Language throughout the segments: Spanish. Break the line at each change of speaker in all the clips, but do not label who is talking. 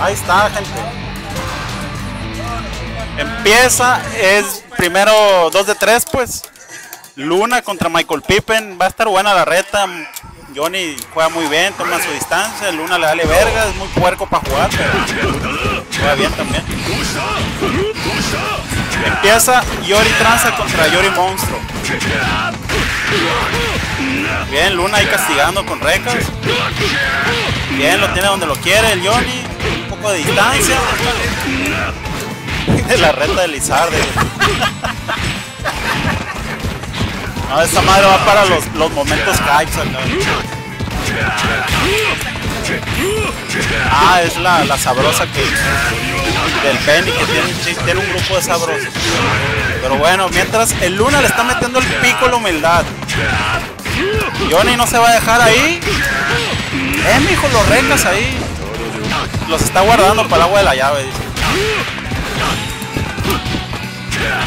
Ahí está, gente. Empieza, es primero 2 de 3, pues. Luna contra Michael Pippen. Va a estar buena la reta. Johnny juega muy bien, toma su distancia. Luna le dale verga, es muy puerco para jugar, juega bien también. Empieza Yori Tranza contra Yori Monstruo. Bien, Luna ahí castigando con recas. Bien, lo tiene donde lo quiere el Johnny. Un poco de distancia. la reta de Lizarde. No, esta madre va para los, los momentos acá. Ah, es la, la sabrosa que del Penny que tiene, un grupo de sabrosos. Pero bueno, mientras el Luna le está metiendo el pico la humildad. Johnny no se va a dejar ahí. Eh, mijo, los recas ahí. Los está guardando para el agua de la llave.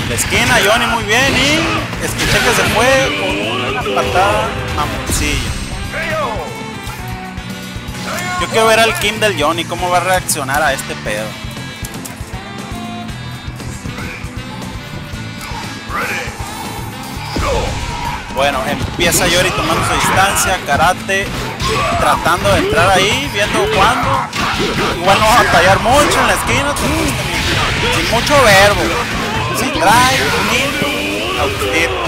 La esquina, Johnny muy bien y escuché que se fue con una patada mamoncilla. Yo quiero ver al Kim del Johnny, cómo va a reaccionar a este pedo. Bueno, empieza Yori tomando su distancia, karate, tratando de entrar ahí, viendo cuándo. Igual no va a tallar mucho en la esquina, sin mucho verbo. Sin drive, ni autito.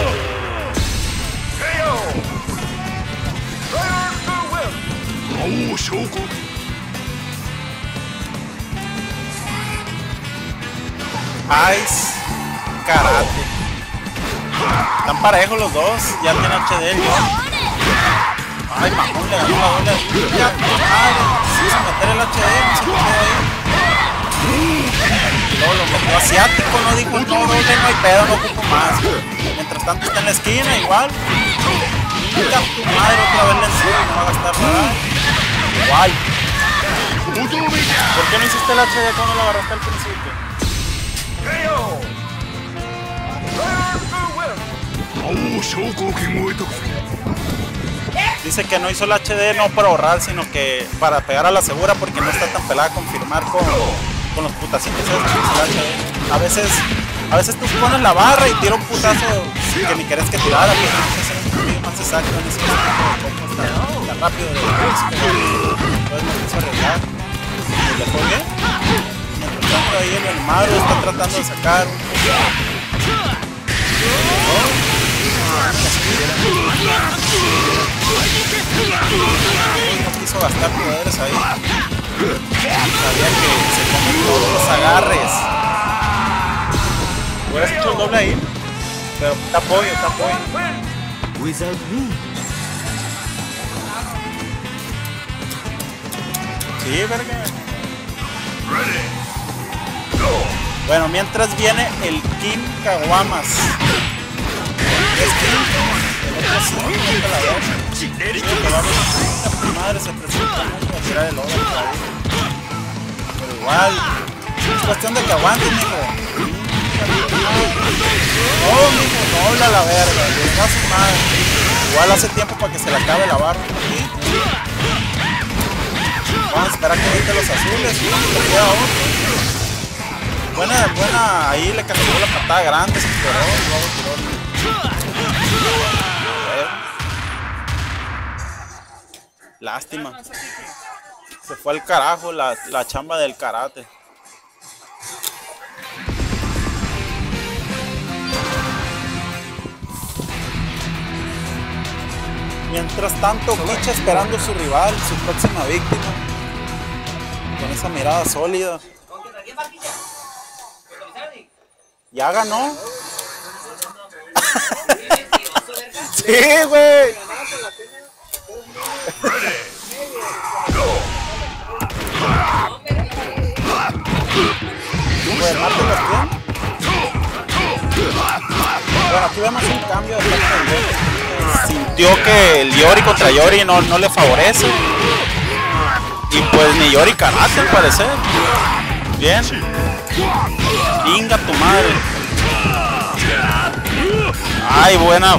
Ice Karate. Están parejos los dos, ya tienen HD ¿no? Ay, mamón, le ganó la doble. Ya, madre, hizo meter el HD, se quedó ahí. Y luego lo metió asiático, no dijo no, doble, no hay pedo, no ocupo más. Mientras tanto está en la esquina, igual. Mira tu madre otra vez le encima, no va a gastar nada. Igual. ¿Por qué no hiciste el HD cuando lo agarraste al principio? Dice que no hizo el HD no para ahorrar, sino que para pegar a la segura porque no está tan pelada confirmar con, con los putacitos A veces, a veces tú pones la barra y tira un putazo que ni querés que tirara, pero no sé un más exacto en ese momento, tan, tan rápido de Entonces no quiso arriesgar. Y le bien. Mientras tanto ahí el Mario está tratando de sacar un no quiso gastar poderes ahí. Sabía que se comen todos los agarres. Hubieras hecho el doble ahí. Pero está apoyo, está apoyo. Sí, verga. Bueno, mientras viene el Kim Kawamas. Pero igual, es cuestión de que aguante, mijo. No, mijo, no habla la verga. Igual hace tiempo para que se le acabe la barra. Vamos a esperar que ahorita los azules. Buena, buena, ahí le castigó la patada grande, se esperó, luego Lástima. Se fue al carajo la, la chamba del karate. Mientras tanto, Kicha esperando su rival, su próxima víctima. Con esa mirada sólida. Ya ganó. Sí, güey. Bueno, aquí vemos un cambio de Sintió que el Yori contra Yori no, no le favorece. Y pues ni Yori Karate al parecer. Bien. Inga tu madre. Ay, buena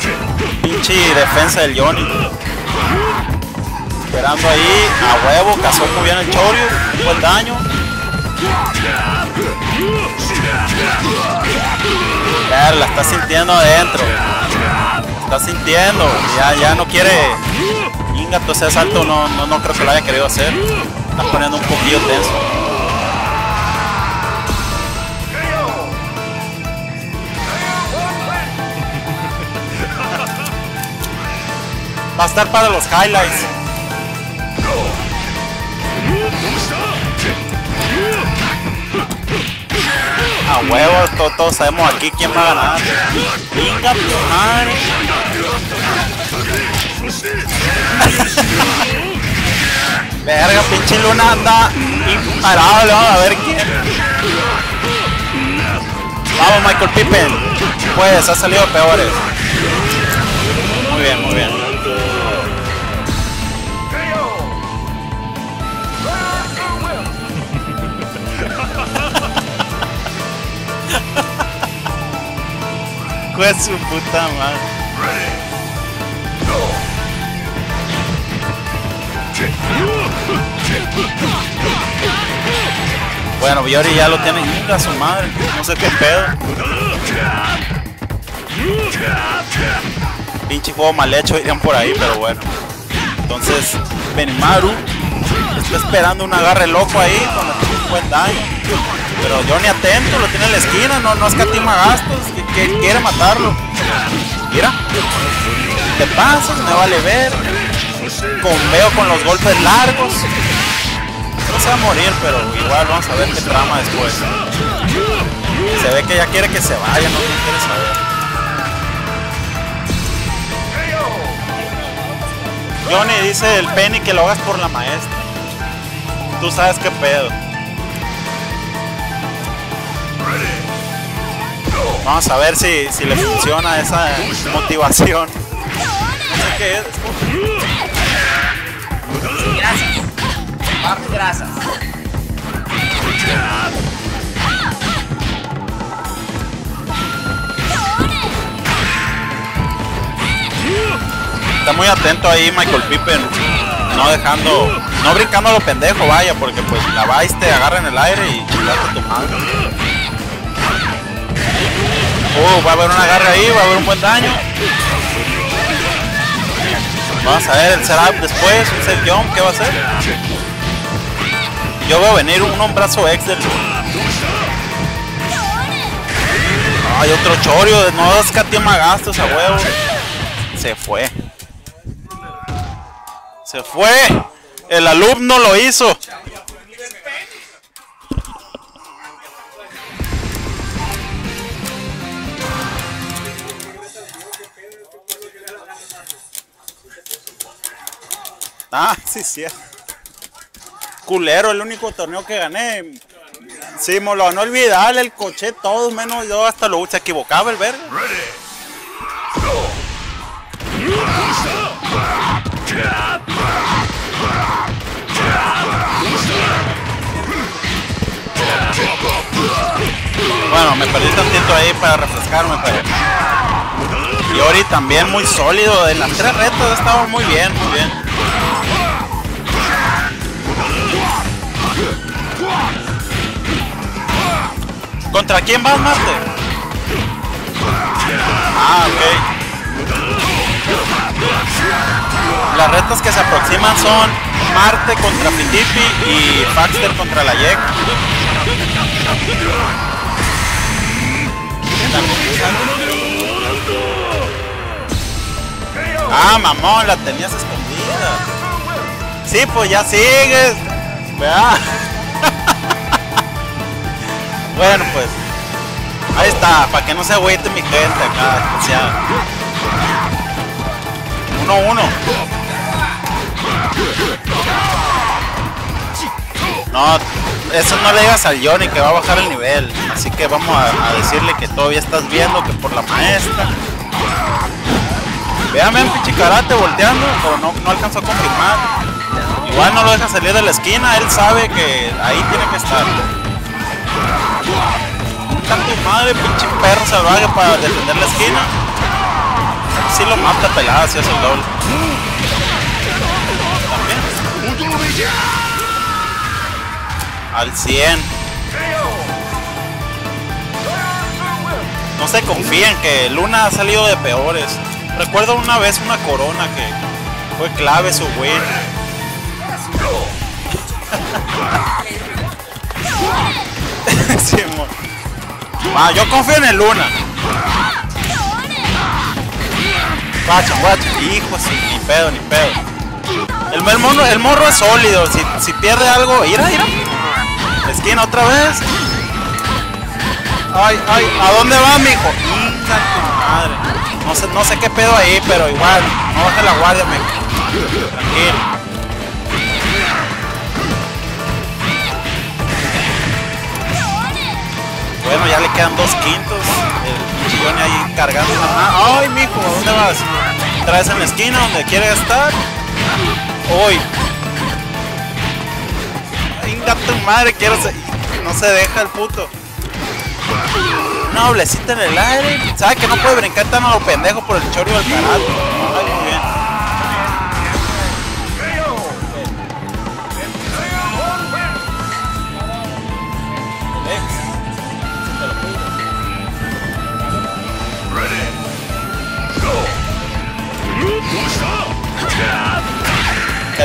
pinche defensa del Johnny. Esperando ahí, a huevo, cazó muy bien el Chorio, buen daño. Ya la está sintiendo adentro. Está sintiendo, ya, ya no quiere. Ingato ese salto no, no, no creo que lo haya querido hacer. Está poniendo un poquillo tenso. Va a estar para los highlights. A huevos, todos, todos sabemos aquí quién va a ganar. Venga. Verga, pinche luna anda imparable, vamos a ver quién. Vamos, Michael Pippen. Pues, ha salido peores. Muy bien, muy bien. Con su puta madre. Bueno, Biori ya lo tiene a su madre. No sé qué pedo. Pinche juego mal hecho, irían por ahí, pero bueno. Entonces, Benimaru está esperando un agarre loco ahí con un buen daño. Pero Johnny atento, lo tiene en la esquina, no, no escatima gastos, que, quiere matarlo. Mira, te pasas, me vale ver. Conveo con los golpes largos. No se va a morir, pero igual vamos a ver qué trama después. Se ve que ya quiere que se vaya, no quiere saber. Johnny dice el Penny que lo hagas por la maestra. Tú sabes qué pedo. Vamos a ver si, si le funciona esa motivación. No sé qué es.
Gracias.
Está muy atento ahí Michael Pippen. No dejando, no brincando a lo pendejo, vaya, porque pues la vais te agarra en el aire y chingate tu madre. Uh, va a haber un agarre ahí, va a haber un buen daño. Vamos a ver el setup después, un set jump, ¿qué va a hacer? Yo veo venir un hombrazo ex del... Hay otro chorio, no escatima gastos a huevo. Se fue. Se fue. El alumno lo hizo. Ah, sí, sí. Culero, el único torneo que gané. Sí, me lo ganó el Vidal, el coche, todos menos yo hasta lo se equivocaba el verga. Bueno, me perdí tantito ahí para refrescarme, pero... Yori también muy sólido, en las tres retos estaba muy bien, muy bien. ¿Contra quién vas, Marte? Ah, ok. Las retas que se aproximan son Marte contra Pitipi y Baxter contra la Yek. Ah, mamón, la tenías escondida. Sí, pues ya sigues. Vea. Bueno, pues. Ahí está, para que no se agüite mi gente acá, especial. 1-1. No, eso no le digas al Johnny que va a bajar el nivel. Así que vamos a, decirle que todavía estás viendo que por la maestra. Véame un pinche karate volteando, pero no, no alcanzó a confirmar. Igual no lo deja salir de la esquina, él sabe que ahí tiene que estar a tu madre, pinche perro salvaje para defender la esquina. Si sí lo mata pelada si hace el doble. También. Al 100. No se confíen que Luna ha salido de peores. Recuerdo una vez una corona que fue clave su win. Simón. Yo confío en el Luna. Guacha, guacha. Hijo, sí, ni pedo, ni pedo. El, morro es sólido. Si, si pierde algo, mira, mira. Esquina otra vez. Ay, ay, ¿a dónde va, mijo? Hinga tu madre. No sé, no sé qué pedo ahí, pero igual, no baje la guardia, mijo. Tranquilo. Bueno, ya le quedan dos quintos. El chillón ahí cargando una mano. Ay, mijo, ¿a dónde vas? ¿Traes en la esquina donde quiere estar? Uy. Venga tu madre, quiero se... No se deja el puto. Una doblecita en el aire. ¿Sabe que no puede brincar tan a lo pendejo por el chorro del karate?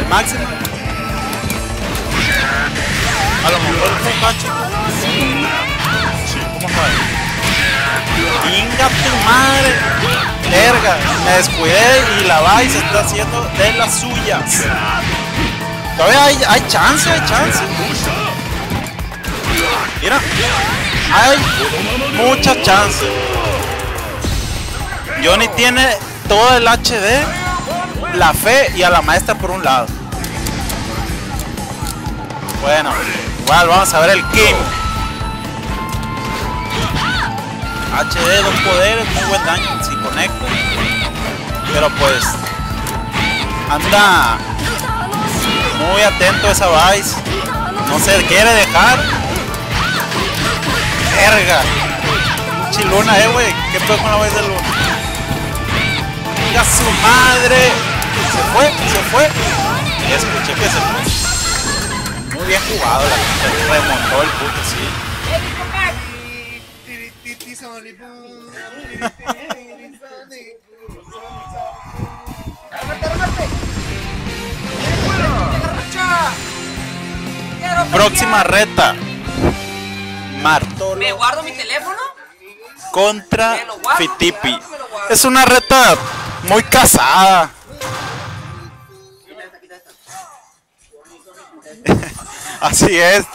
Máximo. A lo mejor un cacho. ¿Cómo fue? Venga tu madre. Verga, me descuidé y la Vice está haciendo de las suyas. Todavía hay, hay chance, hay chance. Mira, hay mucha chance. Johnny tiene todo el HD, la fe y a la maestra por un lado. Bueno, igual vamos a ver el King. HD, dos poderes, muy buen daño si conecta. Pero pues anda muy atento esa Vice. No se quiere dejar. Verga. Chiluna, eh, güey. ¿Qué pedo con la Vice de Luna? ¡Venga su madre! Se fue, se fue. Escuché que se fue. Bien jugado, la remontó el puto, sí. Próxima reta. Martolo
¿Me guardo mi teléfono?
contra Fitipi. Es una reta muy casada. Así es.